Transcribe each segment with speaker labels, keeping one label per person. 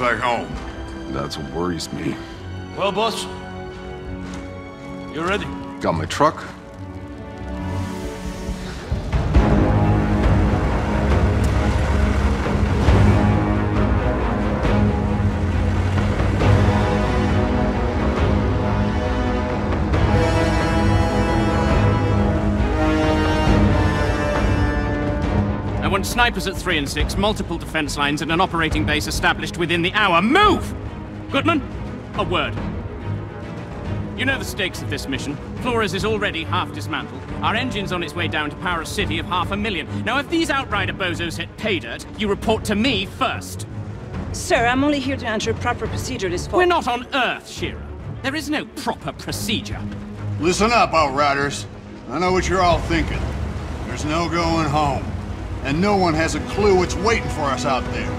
Speaker 1: looks like home.
Speaker 2: That's what worries me.
Speaker 3: Well, boss. You ready?
Speaker 2: Got my truck.
Speaker 4: Snipers at 3 and 6, multiple defense lines, and an operating base established within the hour. Move! Gutman, a word. You know the stakes of this mission. Flores is already half dismantled. Our engine's on its way down to power a city of half a million. Now, if these Outrider bozos hit pay dirt, you report to me first.
Speaker 5: Sir, I'm only here to ensure proper procedure is followed.
Speaker 4: We're not on Earth, Shira. There is no proper procedure.
Speaker 1: Listen up, Outriders. I know what you're all thinking. There's no going home. And no one has a clue what's waiting for us out there.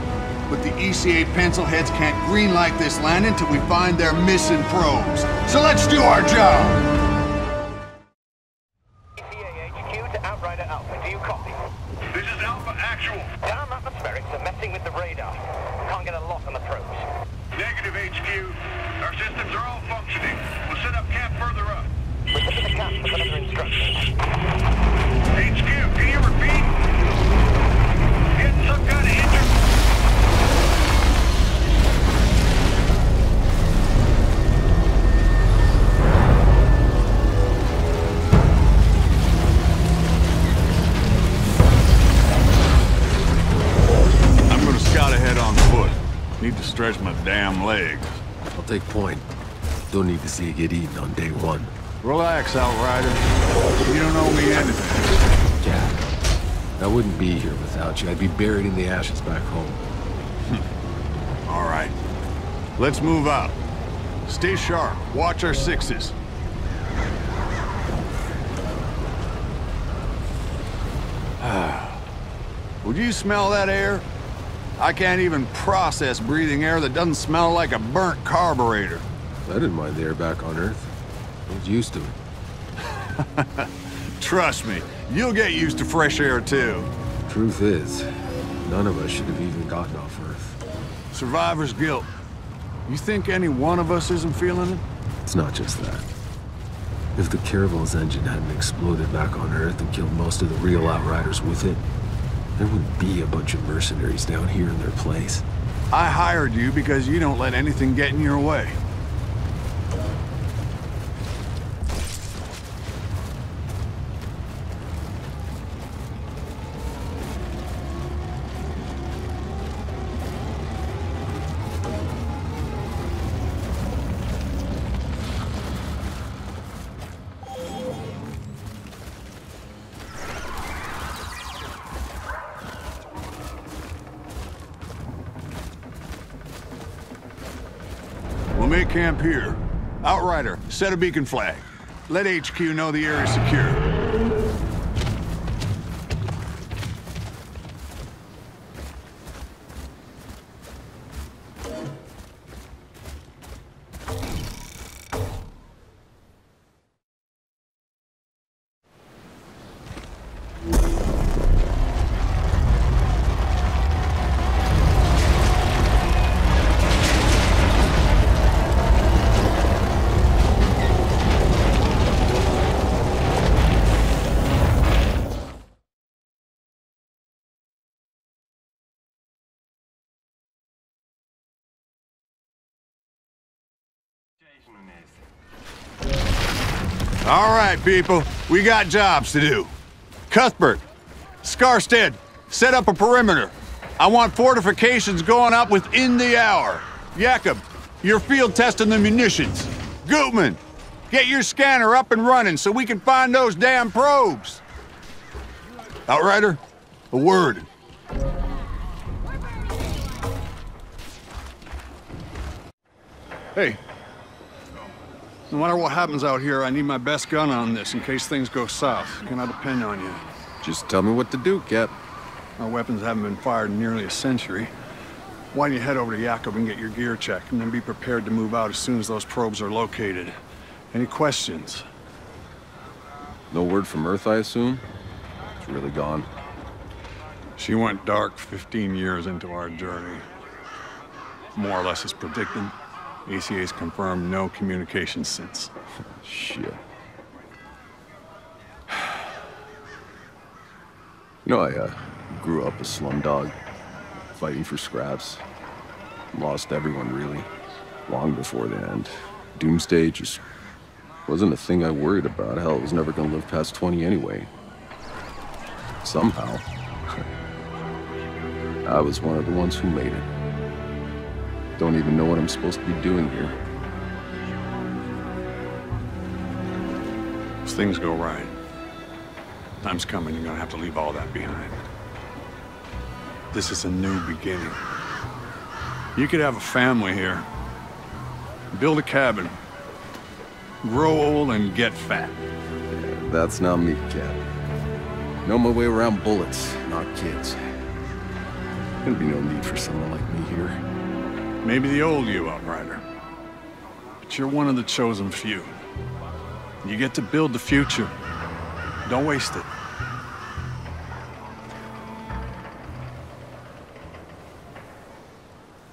Speaker 1: But the ECA pencilheads can't greenlight this landing until we find their missing probes. So let's do our job!
Speaker 6: ECA HQ to Outrider Alpha. Do you copy?
Speaker 7: This is Alpha Actual.
Speaker 6: Damn atmospherics are messing with the radar. Can't get a lock on the probes.
Speaker 7: Negative HQ. Our systems are all functioning. We'll set up camp further up.
Speaker 6: We're to the camp for further instructions.
Speaker 1: Stretch my damn legs.
Speaker 2: I'll take point. Don't need to see you get eaten on day one.
Speaker 1: Relax, Outrider. You don't owe me anything.
Speaker 2: Cat. I wouldn't be here without you. I'd be buried in the ashes back home.
Speaker 1: All right. Let's move out. Stay sharp. Watch our sixes. Would you smell that air? I can't even process breathing air that doesn't smell like a burnt carburetor.
Speaker 2: I didn't mind the air back on Earth. I was used to it.
Speaker 1: Trust me, you'll get used to fresh air too.
Speaker 2: Truth is, none of us should have even gotten off Earth.
Speaker 1: Survivor's guilt. You think any one of us isn't feeling it?
Speaker 2: It's not just that. If the Caravel's engine hadn't exploded back on Earth and killed most of the real Outriders with it, there would be a bunch of mercenaries down here in their place.
Speaker 1: I hired you because you don't let anything get in your way. Set a beacon flag. Let HQ know the area's secure. All right, people. We got jobs to do. Cuthbert, Scarstead, set up a perimeter. I want fortifications going up within the hour. Jakob, you're field testing the munitions. Gutman, get your scanner up and running so we can find those damn probes. Outrider, a word. Hey, no matter what happens out here, I need my best gun on this in case things go south. Can I depend on you?
Speaker 2: Just tell me what to do, Cap.
Speaker 1: Our weapons haven't been fired in nearly a century. Why don't you head over to Jakob and get your gear checked, and then be prepared to move out as soon as those probes are located. Any questions?
Speaker 2: No word from Earth, I assume? It's really gone.
Speaker 1: She went dark 15 years into our journey. More or less as predicted. ECA's confirmed no communication since.
Speaker 2: Shit. You know, I uh, grew up a slum dog, fighting for scraps. Lost everyone, really, long before the end. Doomsday just wasn't a thing I worried about. Hell, I was never gonna live past 20 anyway. Somehow, I was one of the ones who made it. Don't even know what I'm supposed to be doing here.
Speaker 1: If things go right, time's coming, you're gonna have to leave all that behind. This is a new beginning. You could have a family here. Build a cabin. Grow old and get fat.
Speaker 2: That's not me, Cap. Know my way around bullets, not kids. Gonna be no need for someone like me here.
Speaker 1: Maybe the old you, Outrider. But you're one of the chosen few. You get to build the future. Don't waste it.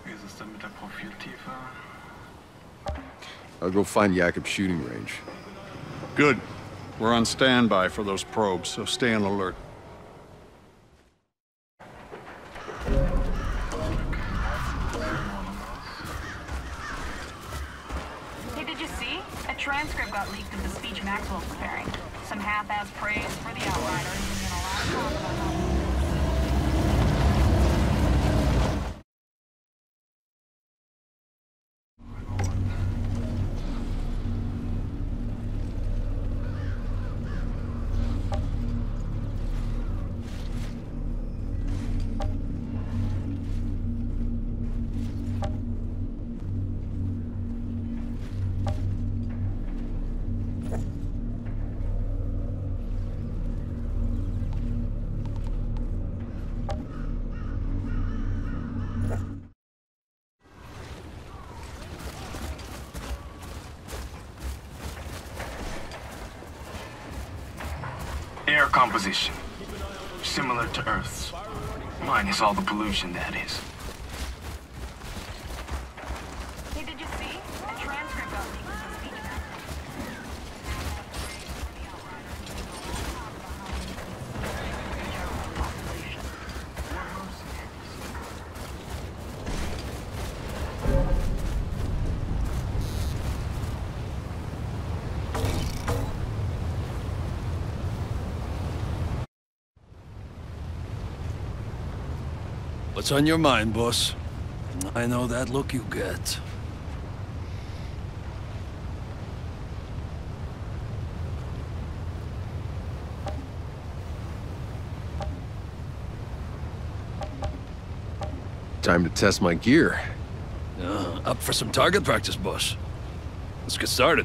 Speaker 8: Wie ist es denn mit der Profiltiefe?
Speaker 2: I'll go find Jakob's shooting range.
Speaker 1: Good. We're on standby for those probes, so stay on alert.
Speaker 8: Air composition. Similar to Earth's. Minus all the pollution, that is.
Speaker 3: What's on your mind, boss? I know that look you get.
Speaker 2: Time to test my gear.
Speaker 3: Uh, up for some target practice, boss. Let's get started.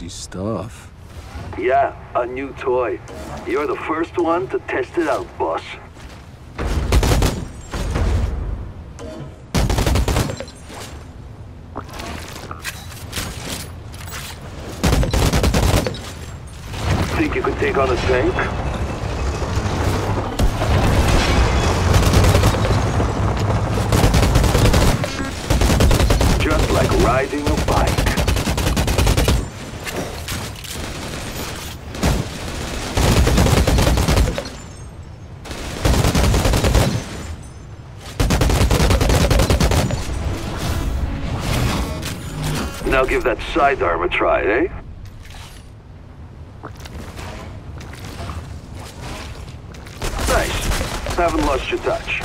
Speaker 2: Fancy stuff.
Speaker 9: Yeah, a new toy. You're the first one to test it out, boss. Think you could take on a tank? Give that sidearm a try, eh? Nice. Haven't lost your touch.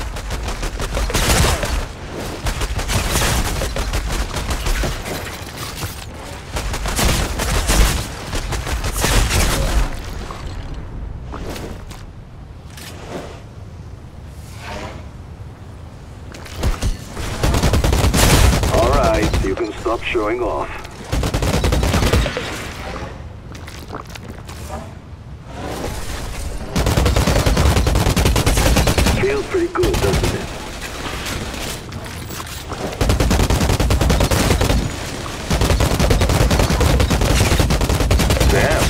Speaker 9: All right, you can stop showing off. Feels pretty good, doesn't it? Damn.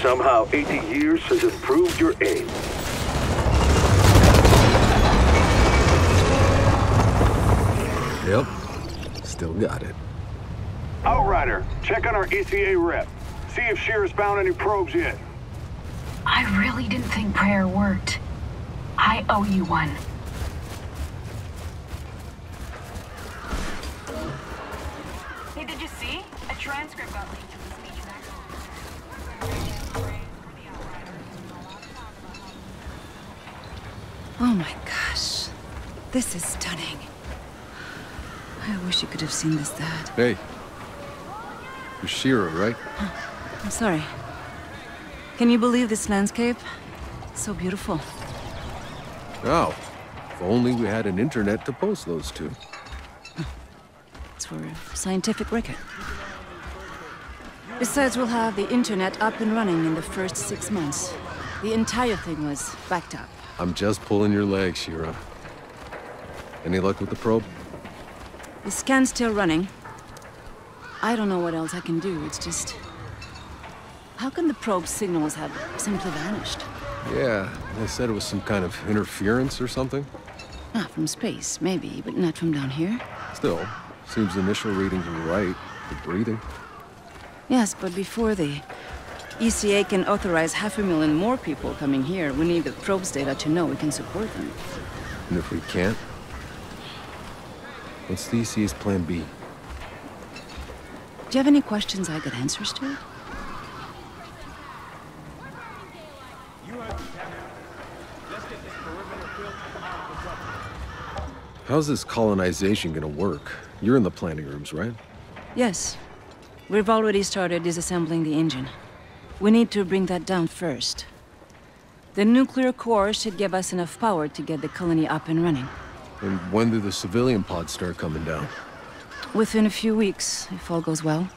Speaker 9: Somehow 80 years has improved your aim.
Speaker 2: Yep. Still got it.
Speaker 7: Outrider, check on our ECA rep. See if Shira's found any probes yet.
Speaker 10: I really didn't think prayer worked. I owe you one. Hey, did you see? A transcript got leaked of the speech
Speaker 5: Oh my gosh. This is stunning. I wish you could have seen this, Dad.
Speaker 2: Hey. You're Shira, right?
Speaker 5: I'm sorry. Can you believe this landscape? So beautiful.
Speaker 2: Oh. If only we had an internet to post those to.
Speaker 5: It's for a scientific record. Besides, we'll have the internet up and running in the first six months. The entire thing was backed up.
Speaker 2: I'm just pulling your leg, Shira. Any luck with the probe?
Speaker 5: The scan's still running. I don't know what else I can do. It's just... How can the probe signals have simply vanished?
Speaker 2: Yeah, they said it was some kind of interference or something.
Speaker 5: Ah, from space, maybe, but not from down here.
Speaker 2: Still, seems the initial readings were right. The breathing.
Speaker 5: Yes, but before the ECA can authorize half a million more people coming here, we need the probe's data to know we can support them.
Speaker 2: And if we can't? What's the ECA's plan B?
Speaker 5: Do you have any questions I got answers to?
Speaker 2: How's this colonization gonna work? You're in the planning rooms, right?
Speaker 5: Yes. We've already started disassembling the engine. We need to bring that down first. The nuclear core should give us enough power to get the colony up and running.
Speaker 2: And when do the civilian pods start coming down?
Speaker 5: Within a few weeks, if all goes well.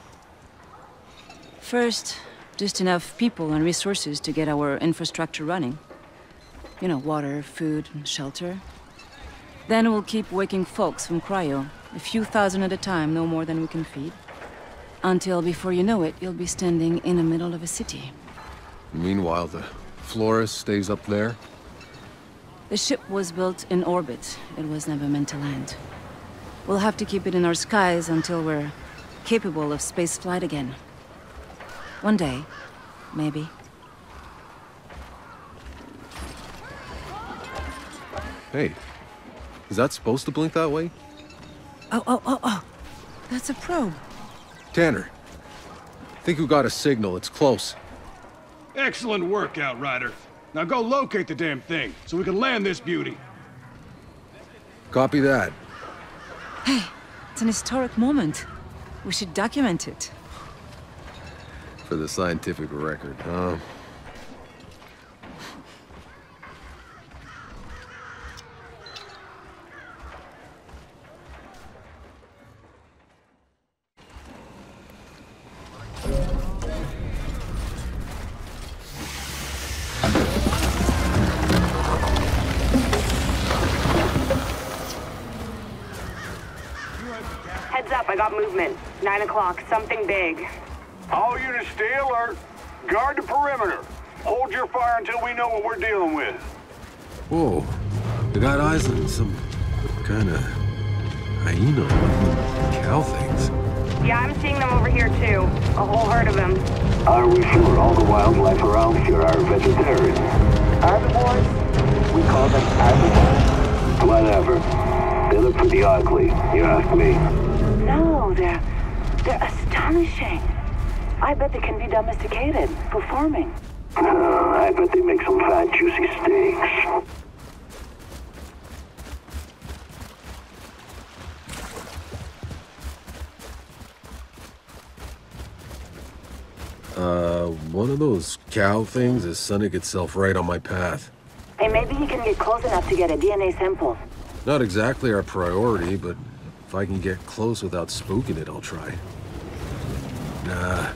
Speaker 5: First, just enough people and resources to get our infrastructure running. You know, water, food, and shelter. Then we'll keep waking folks from cryo, a few thousand at a time, no more than we can feed. Until before you know it, you'll be standing in the middle of a city.
Speaker 2: Meanwhile, the Flores stays up there?
Speaker 5: The ship was built in orbit. It was never meant to land. We'll have to keep it in our skies until we're capable of space flight again. One day, maybe.
Speaker 2: Hey, is that supposed to blink that way?
Speaker 5: Oh, oh, oh, oh. That's a probe.
Speaker 2: Tanner, think we got a signal. It's close.
Speaker 7: Excellent work, Outrider. Now go locate the damn thing, so we can land this beauty.
Speaker 2: Copy that.
Speaker 5: Hey, it's an historic moment. We should document it.
Speaker 2: For the scientific record, huh?
Speaker 11: Something big.
Speaker 7: All units stay alert. Guard the perimeter. Hold your fire until we know what we're dealing with.
Speaker 2: Whoa. They got eyes on some kind of hyena-looking cow things.
Speaker 11: Yeah, I'm seeing them over here too. A whole herd of them.
Speaker 9: Are we sure all the wildlife around here are vegetarian?
Speaker 11: Herbivores? We call them herbivores?
Speaker 9: Whatever. They look pretty ugly, you ask me.
Speaker 11: No, they're
Speaker 12: They're astonishing. I bet they can be domesticated, performing.
Speaker 9: Uh, I bet they make some fat, juicy steaks.
Speaker 2: Uh, one of those cow things is sunning itself right on my path.
Speaker 12: Hey, maybe you can get close enough to get a DNA sample.
Speaker 2: Not exactly our priority, but if I can get close without spooking it, I'll try. Nah,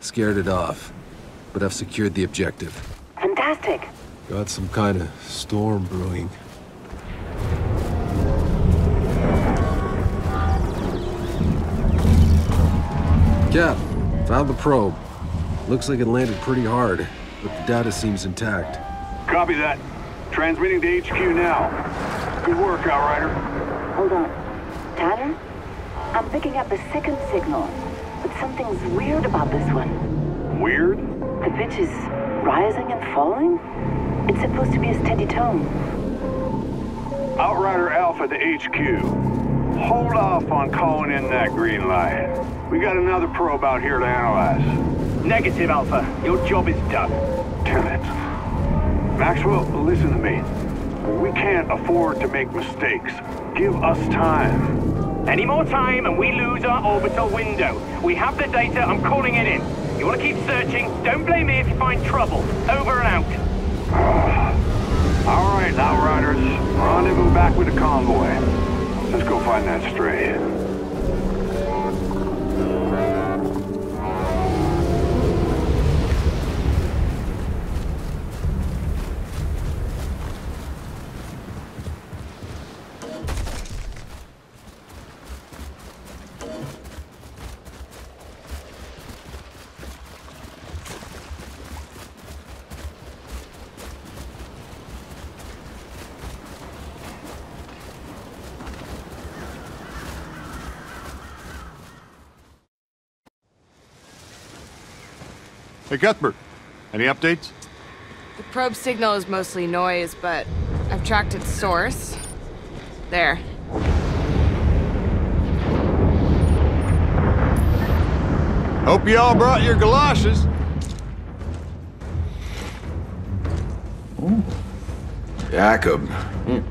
Speaker 2: scared it off. But I've secured the objective.
Speaker 12: Fantastic.
Speaker 2: Got some kind of storm brewing. Cap, found the probe. Looks like it landed pretty hard, but the data seems intact.
Speaker 1: Copy that. Transmitting to HQ now. Good work, Outrider.
Speaker 12: Hold on. Tanner? I'm picking up a second signal, but something's weird about this one.
Speaker 1: Weird?
Speaker 12: The pitch is rising and falling? It's supposed to be a steady tone.
Speaker 1: Outrider Alpha to HQ. Hold off on calling in that green light. We got another probe out here to analyze.
Speaker 4: Negative, Alpha. Your job is done.
Speaker 1: Damn it. Maxwell, listen to me. We can't afford to make mistakes. Give us time.
Speaker 4: Any more time and we lose our orbital window. We have the data, I'm calling it in. You want to keep searching? Don't blame me if you find trouble. Over and out.
Speaker 1: All right, Outriders. Rendezvous back with the convoy. Let's go find that stray.
Speaker 13: Hey, Cuthbert. Any updates?
Speaker 14: The probe signal is mostly noise, but I've tracked its source. There.
Speaker 13: Hope you all brought your galoshes.
Speaker 2: Jacob.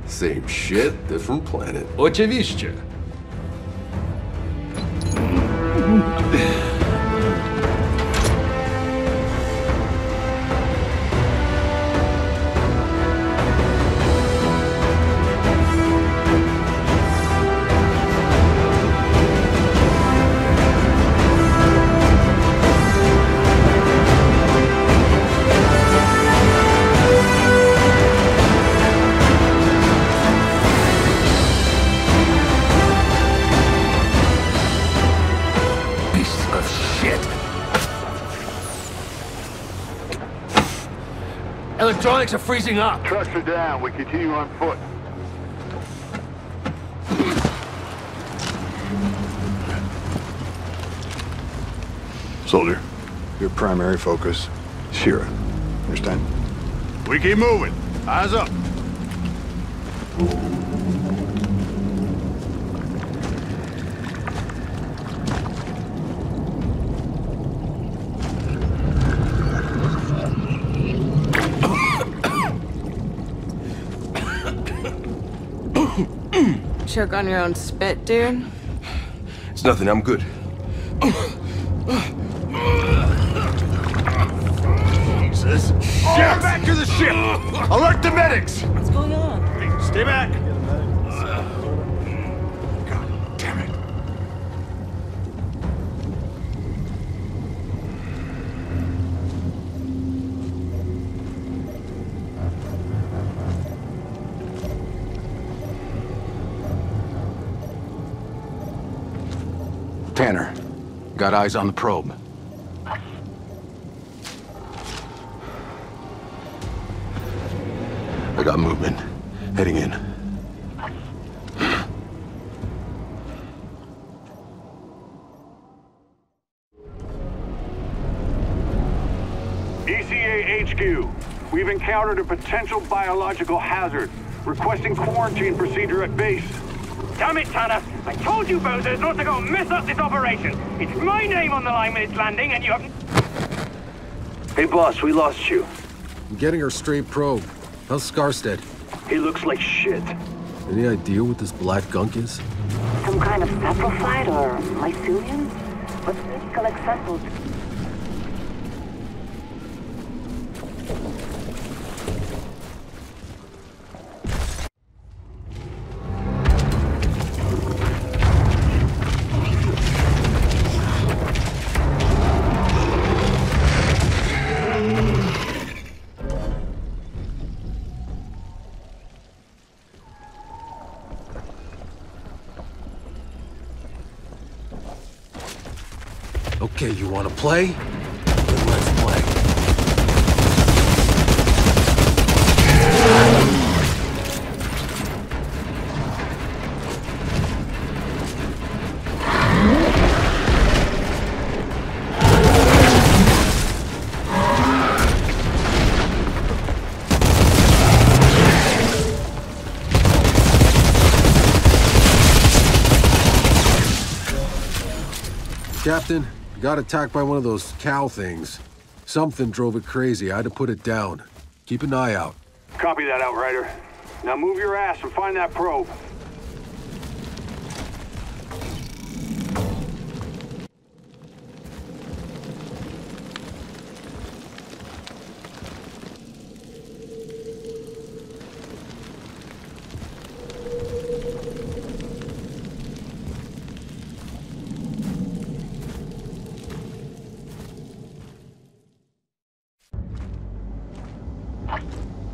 Speaker 2: Same shit, different planet.
Speaker 3: Oczywiście. Electronics are freezing up.
Speaker 6: Trucks are down. We continue on foot.
Speaker 13: Soldier, your primary focus, Shira. Understand? We keep moving. Eyes up.
Speaker 14: Choke on your own spit, dude.
Speaker 2: It's nothing, I'm good.
Speaker 13: Jesus. Get back to the ship! Alert the medics!
Speaker 5: What's going on?
Speaker 13: Stay back!
Speaker 15: Got eyes on the probe.
Speaker 2: I got movement. Heading in.
Speaker 1: ECA HQ. We've encountered a potential biological hazard. Requesting quarantine procedure at base.
Speaker 4: Damn it, Tanner! I told you bozos not to go and mess up this operation! It's my name on the line when it's landing, and you haven't.
Speaker 9: Hey, boss, we lost you.
Speaker 2: I'm getting our straight probe. How's Scarstead?
Speaker 9: He looks like shit.
Speaker 2: Any idea what this black gunk is?
Speaker 12: Some kind of saprophyte or mycelium? Let's maybe collect
Speaker 2: You wanna play? Then let's play. Captain, got attacked by one of those cow things. Something drove it crazy. I had to put it down. Keep an eye out.
Speaker 1: Copy that, Outrider. Now move your ass and find that probe.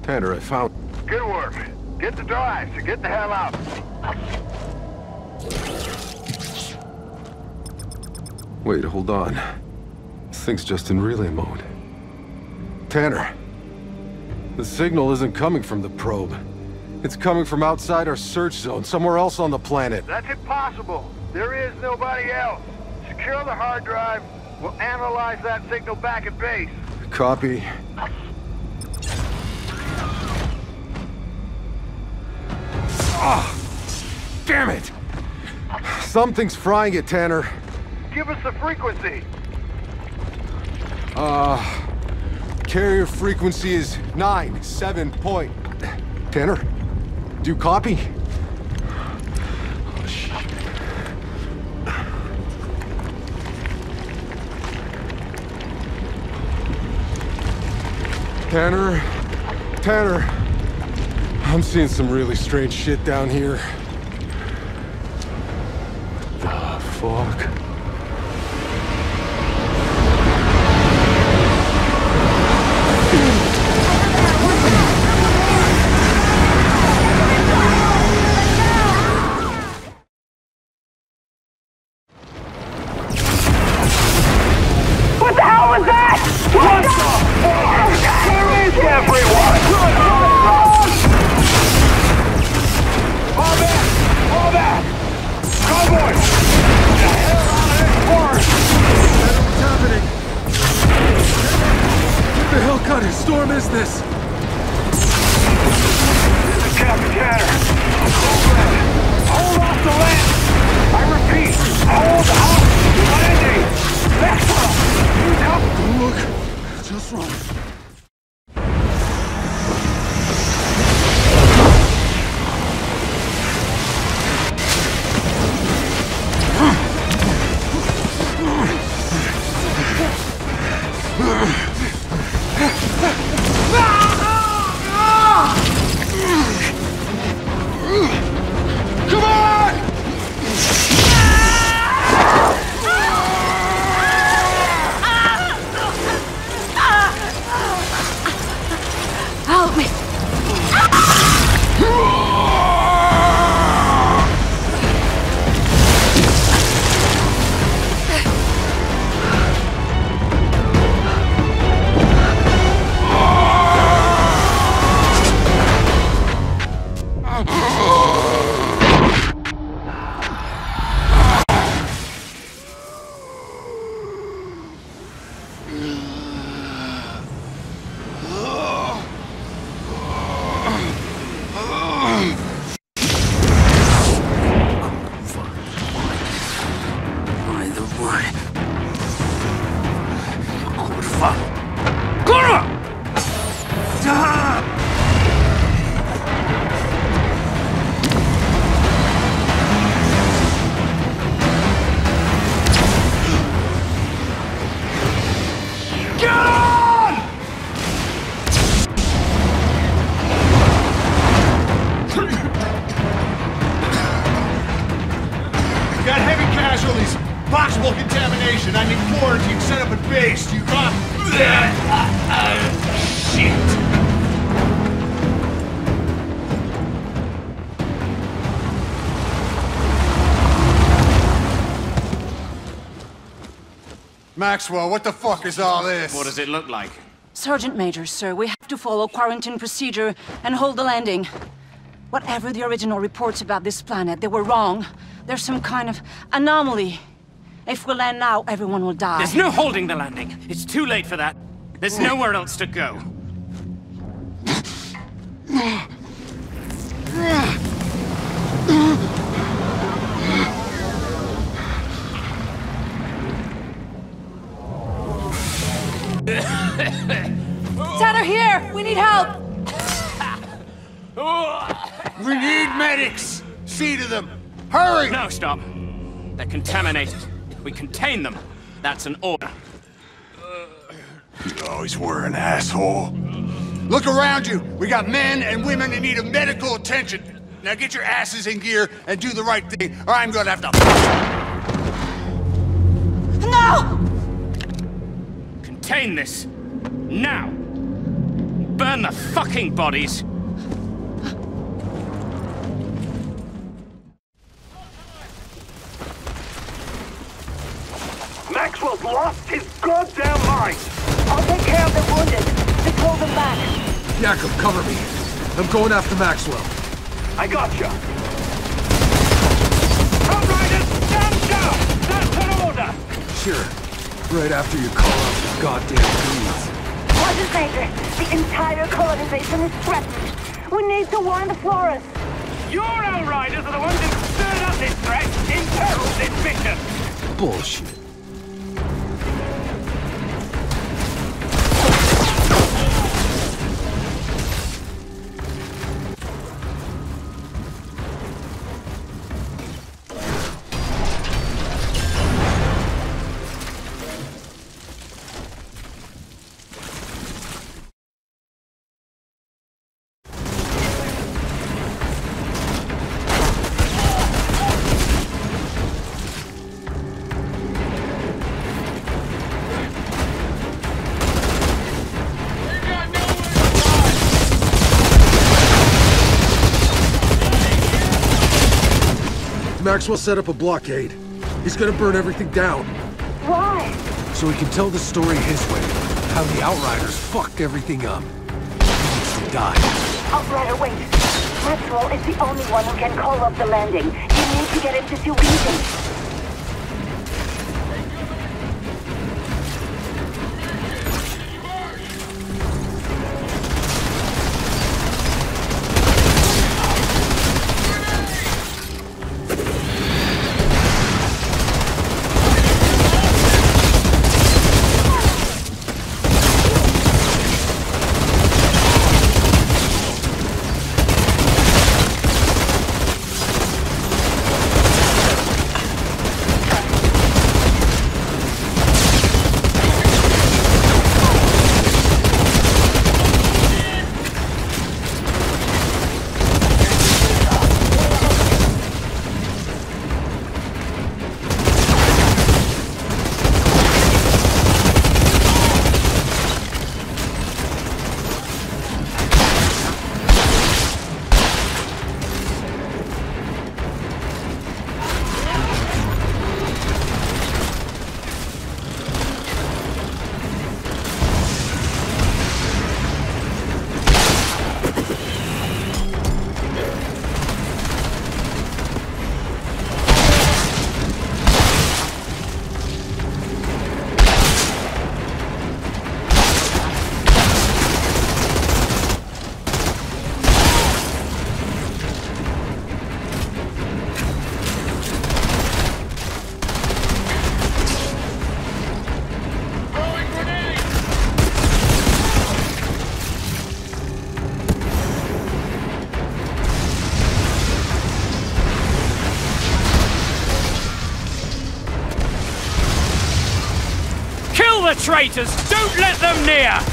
Speaker 2: Tanner, I found...
Speaker 6: Good work. Get the drive, so get the hell out.
Speaker 2: Wait, hold on. This thing's just in relay mode. Tanner, the signal isn't coming from the probe. It's coming from outside our search zone, somewhere else on the planet.
Speaker 6: That's impossible. There is nobody else. Secure the hard drive. We'll analyze that signal back at base.
Speaker 2: Copy. Damn it! Something's frying it, Tanner.
Speaker 6: Give us the frequency.
Speaker 2: Uh... Carrier frequency is 9, 7 point... Tanner? Do you copy? Oh, shit. Tanner? Tanner? I'm seeing some really strange shit down here. Fuck?
Speaker 4: Maxwell,
Speaker 1: what the fuck is all this?
Speaker 4: What does it look like?
Speaker 5: Sergeant Major, sir, we have to follow quarantine procedure and hold the landing. Whatever the original reports about this planet, they were wrong. There's some kind of anomaly. If we land now, everyone will die.
Speaker 4: There's no holding the landing. It's too late for that. There's nowhere else to go.
Speaker 5: Tanner, here! We need help!
Speaker 1: We need medics! See to them! Hurry!
Speaker 4: No, stop. They're contaminated. We contain them. That's an order.
Speaker 1: You always were an asshole. Look around you! We got men and women in need of medical attention. Now get your asses in gear and do the right thing, or I'm gonna have to...
Speaker 5: No!
Speaker 4: Contain this. Now! Burn the fucking bodies!
Speaker 9: Maxwell's lost his goddamn mind!
Speaker 12: I'll take care of the wounded. Just hold them back.
Speaker 2: Jacob, cover me. I'm going after Maxwell.
Speaker 9: I got gotcha. Outriders, stand down! That's an order!
Speaker 2: Sure. Right after you call out the goddamn bees.
Speaker 12: Sergeant Major, the entire colonization is threatened. We need to warn the Flores.
Speaker 16: Your Outriders are the ones who stirred up this threat, imperiled this mission!
Speaker 2: Bullshit. Maxwell set up a blockade. He's gonna burn everything down.
Speaker 12: Why?
Speaker 2: So he can tell the story his way. How the Outriders fucked everything up. He needs to die.
Speaker 12: Outrider, wait. Maxwell is the only one who can call off the landing. You need to get him to reason.
Speaker 4: Traitors! Don't let them near!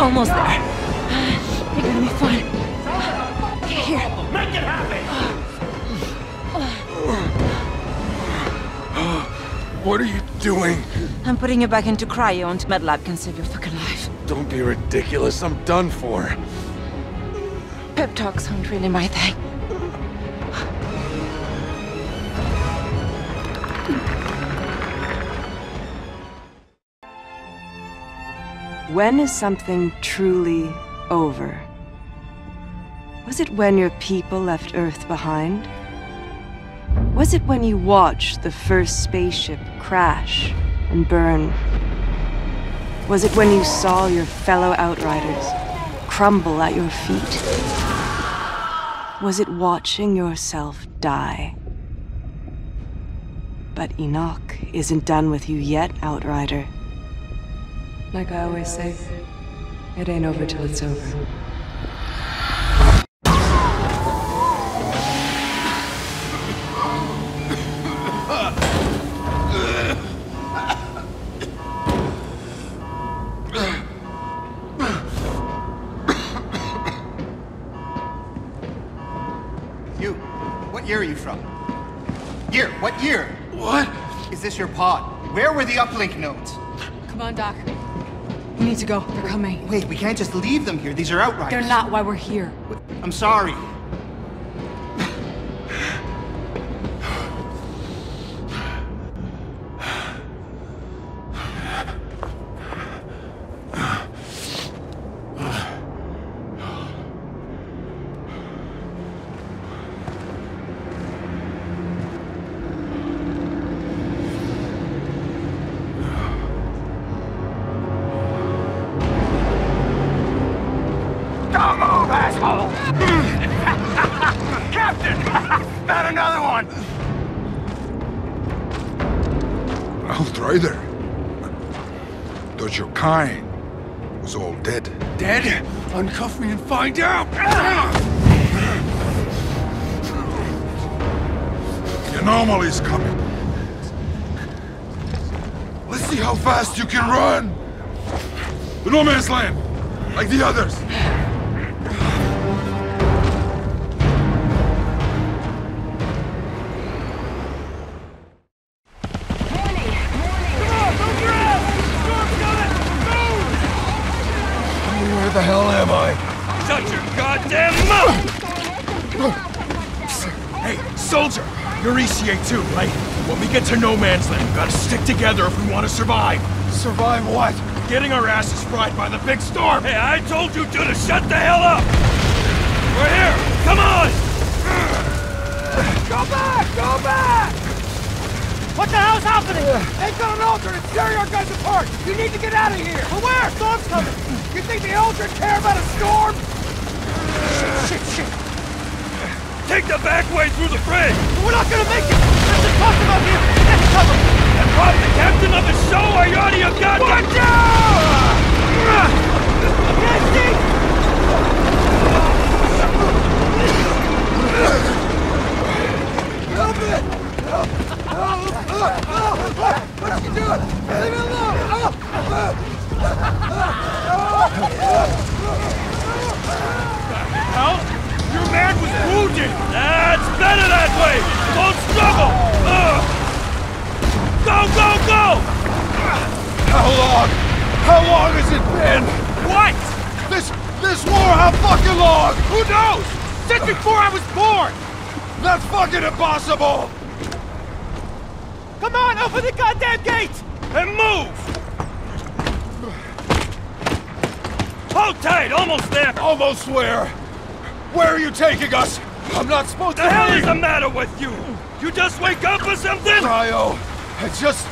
Speaker 5: Almost there. You're gonna be fine. Here.
Speaker 17: Make it happen!
Speaker 2: What are you doing?
Speaker 5: I'm putting you back into cryo until MedLab can save your fucking life.
Speaker 2: Don't be ridiculous. I'm done for.
Speaker 5: Pep talks aren't really my thing.
Speaker 18: When is something truly over? Was it when your people left Earth behind? Was it when you watched the first spaceship crash and burn? Was it when you saw your fellow Outriders crumble at your feet? Was it watching yourself die? But Enoch isn't done with you yet, Outrider. Like I always say, it ain't over till it's over.
Speaker 19: You, what year are you from? Year, what year?
Speaker 2: What?
Speaker 19: Is this your pod? Where were the uplink nodes?
Speaker 20: Come on, Doc. We need to go. They're coming.
Speaker 19: Wait, we can't just leave them here. These are outriders.
Speaker 20: They're not why we're here.
Speaker 19: I'm sorry.
Speaker 21: Kind was all dead.
Speaker 2: Dead? Uncuff me and find out!
Speaker 21: The anomaly's coming. Let's see how fast you can run. The no man's land, like the others.
Speaker 3: You're ECA too, right? When we get to no man's land, we gotta stick together if we want to survive.
Speaker 21: Survive what?
Speaker 3: Getting our asses fried by the big storm!
Speaker 22: Hey, I told you two to shut the hell up! We're here! Come on!
Speaker 17: Go back! Go back! What the hell's happening? Uh, They've got an Altered! It's tearing our guys apart! You need to get out of here! But where? Storm's coming! You think the Altered care about a storm? Shit, shit, shit!
Speaker 22: Take the back way through the bridge!
Speaker 17: We're not gonna make it! There's a talk about here! Get cover!
Speaker 22: And Rob, the captain of the show, are you out of your goddamn...
Speaker 17: Watch out! Yes, see? Help it! Help! Help! Help! Help! What are you doing? Leave me alone! Help!
Speaker 3: Hell? Your man was
Speaker 22: it! That's better that way! Don't struggle! Ugh. Go, go, go!
Speaker 21: How long? How long has it been?
Speaker 17: What?
Speaker 21: This this war, how fucking long?
Speaker 17: Who knows? Since before I was born!
Speaker 21: That's fucking impossible!
Speaker 17: Come on, open the goddamn gate!
Speaker 22: And move! Hold tight, almost there!
Speaker 21: Almost where? Where are you taking us? I'm not supposed
Speaker 22: the
Speaker 21: to
Speaker 22: The hell
Speaker 21: leave.
Speaker 22: is the matter with you? You just wake up or something?
Speaker 21: Cryo, I just...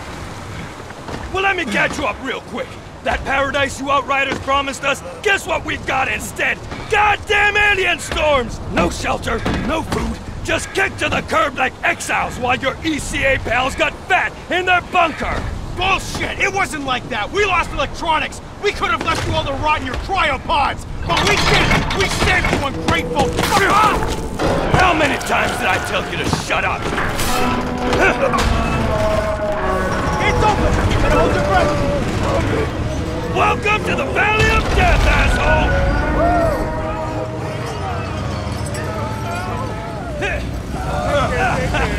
Speaker 22: Well, let me catch you up real quick. That paradise you outriders promised us, guess what we've got instead? Goddamn alien storms! No shelter, no food, just kicked to the curb like exiles while your ECA pals got fat in their bunker!
Speaker 17: Bullshit! It wasn't like that! We lost electronics! We could have left you all to rot in your cryopods, but we didn't! We stand you ungrateful!
Speaker 22: How many times did I tell you to shut up?
Speaker 17: it's open! You better hold your breath!
Speaker 22: Welcome to the Valley of Death, asshole!